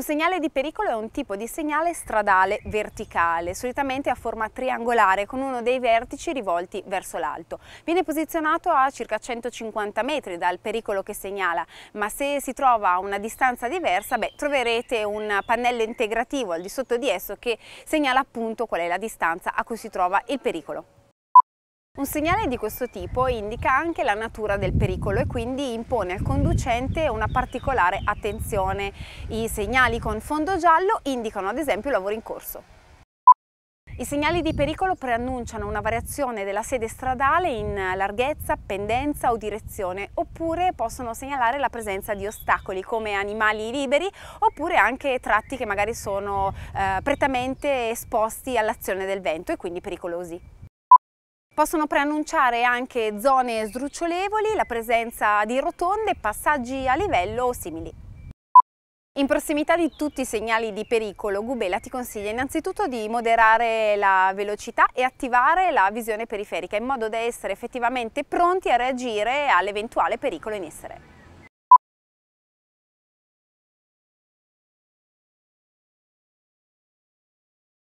Un segnale di pericolo è un tipo di segnale stradale verticale, solitamente a forma triangolare con uno dei vertici rivolti verso l'alto. Viene posizionato a circa 150 metri dal pericolo che segnala, ma se si trova a una distanza diversa, beh, troverete un pannello integrativo al di sotto di esso che segnala appunto qual è la distanza a cui si trova il pericolo. Un segnale di questo tipo indica anche la natura del pericolo e quindi impone al conducente una particolare attenzione. I segnali con fondo giallo indicano ad esempio lavoro in corso. I segnali di pericolo preannunciano una variazione della sede stradale in larghezza, pendenza o direzione, oppure possono segnalare la presenza di ostacoli come animali liberi oppure anche tratti che magari sono eh, prettamente esposti all'azione del vento e quindi pericolosi. Possono preannunciare anche zone sdrucciolevoli, la presenza di rotonde, passaggi a livello o simili. In prossimità di tutti i segnali di pericolo, Gubela ti consiglia innanzitutto di moderare la velocità e attivare la visione periferica in modo da essere effettivamente pronti a reagire all'eventuale pericolo in essere.